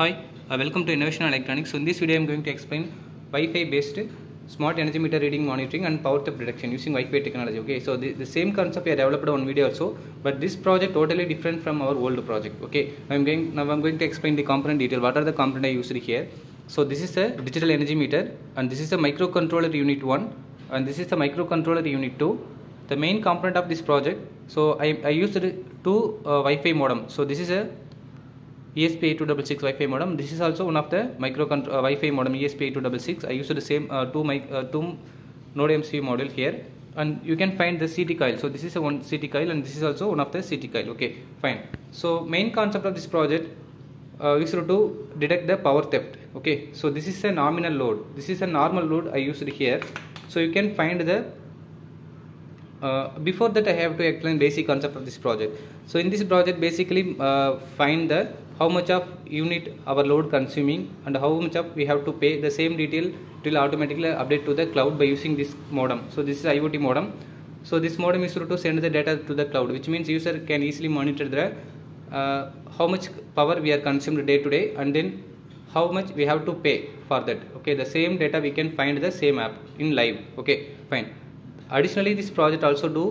Hi, uh, welcome to Innovation Electronics. So in this video, I am going to explain Wi-Fi based smart energy meter reading monitoring and power theft detection using Wi-Fi technology. Okay, so the, the same concept we have developed one video also, but this project totally different from our old project. Okay, I'm going now I'm going to explain the component detail. What are the component I used here? So this is a digital energy meter, and this is a microcontroller unit one, and this is the microcontroller unit two. The main component of this project. So I, I used two uh, Wi-Fi modem. So this is a ESP8266 Wi-Fi modem. This is also one of the micro uh, Wi-Fi modem ESP8266. I used the same uh, two mic uh, two Node MCU module here, and you can find the CT coil. So this is a one CT coil, and this is also one of the CT coil. Okay, fine. So main concept of this project uh, is to detect the power theft. Okay, so this is a nominal load. This is a normal load I used here. So you can find the uh, before that I have to explain basic concept of this project. So in this project basically uh, find the how much of unit our load consuming and how much of we have to pay the same detail it will automatically update to the cloud by using this modem. So this is IoT modem. So this modem is to send the data to the cloud which means user can easily monitor the uh, how much power we are consumed day to day and then how much we have to pay for that okay the same data we can find the same app in live okay fine additionally this project also do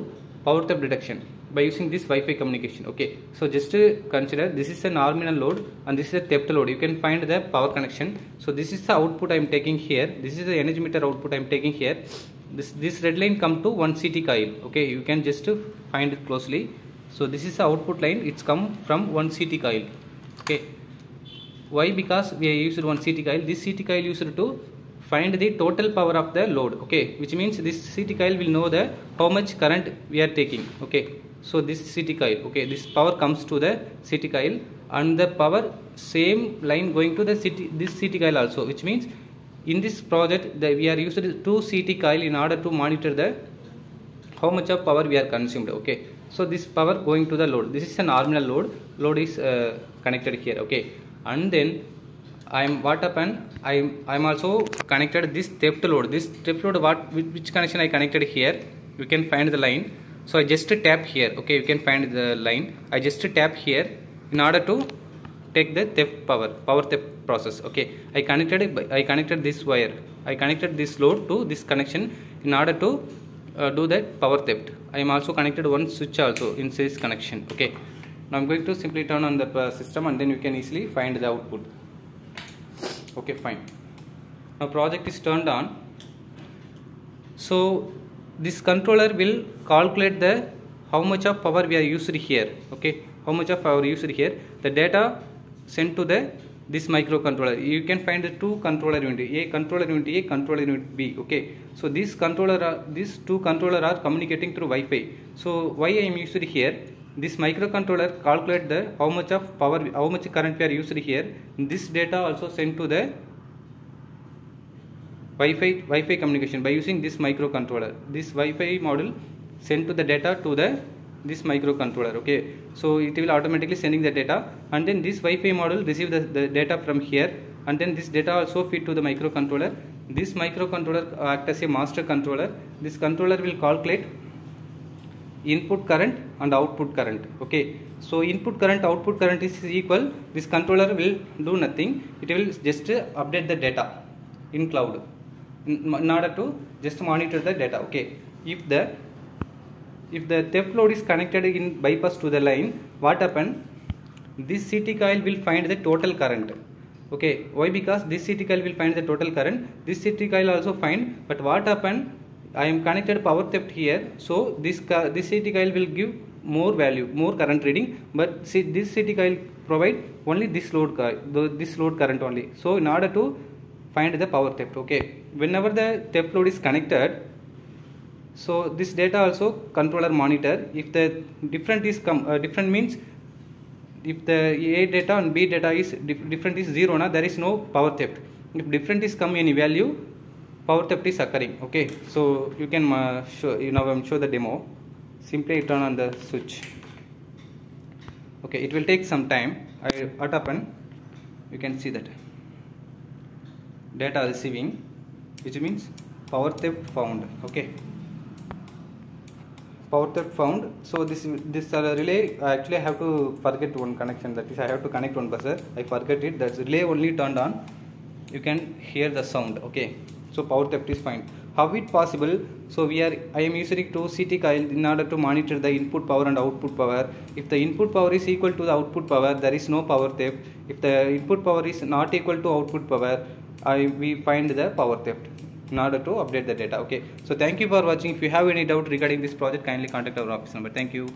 power theft detection by using this Wi-Fi communication okay? So just to consider this is a nominal load and this is a theft load. You can find the power connection. So this is the output I am taking here. This is the energy meter output I am taking here. This this red line come to one CT coil okay? You can just find it closely. So this is the output line. It's come from one CT coil okay? Why? Because we used one CT coil. This CT coil used to find the total power of the load okay? Which means this CT coil will know the how much current we are taking okay? So this CT coil okay? This power comes to the CT coil and the power same line going to the CT this CT coil also which means in this project the, we are used two CT coil in order to monitor the how much of power we are consumed okay? So this power going to the load this is an nominal load load is uh, connected here okay? And then I am what happened I am I am also connected this theft load. This theft load what which, which connection I connected here? You can find the line. So I just tap here. Okay you can find the line. I just tap here in order to take the theft power power theft process. Okay I connected I connected this wire. I connected this load to this connection in order to uh, do that power theft. I am also connected one switch also in this connection. Okay now I'm going to simply turn on the uh, system and then you can easily find the output okay fine. Now project is turned on. So this controller will calculate the how much of power we are used here. Okay how much of power used here. The data sent to the this microcontroller. You can find the two controller unit a controller unit a controller unit b. Okay so this controller these two controller are communicating through wi-fi. So why i am used here this microcontroller calculate the how much of power how much current we are used here this data also sent to the Wi-Fi Wi-Fi communication by using this microcontroller. This Wi-Fi model send to the data to the this microcontroller. Okay, so it will automatically sending the data, and then this Wi-Fi model receive the, the data from here, and then this data also feed to the microcontroller. This microcontroller act as a master controller. This controller will calculate input current and output current okay? So input current output current is equal this controller will do nothing. It will just update the data in cloud. In, in order to just monitor the data okay? If the if the theft load is connected in bypass to the line what happen? This CT coil will find the total current okay? Why? Because this CT coil will find the total current. This CT coil also find but what happen I am connected power theft here. So this this CT coil will give more value more current reading. But see this CT coil provide only this load this load current only. So in order to find the power theft okay. Whenever the theft load is connected so this data also controller monitor. If the different is come uh, different means if the a data and b data is dif- different is zero na there is no power theft. If different is come any value power theft is occurring okay? So you can uh, show you know i'm show the demo. Simply turn on the switch. Okay it will take some time. I what happen you can see that. Data receiving which means power theft found okay? Power theft found. So this this uh, relay actually i have to forget one connection. That is i have to connect one buzzer. I forget it. That's relay only turned on. You can hear the sound okay so power theft is fine. How it possible? So we are i am using two ct coil in order to monitor the input power and output power. If the input power is equal to the output power there is no power theft. If the input power is not equal to output power I, we find the power theft in order to update the data. Okay. So thank you for watching. If you have any doubt regarding this project kindly contact our office number. Thank you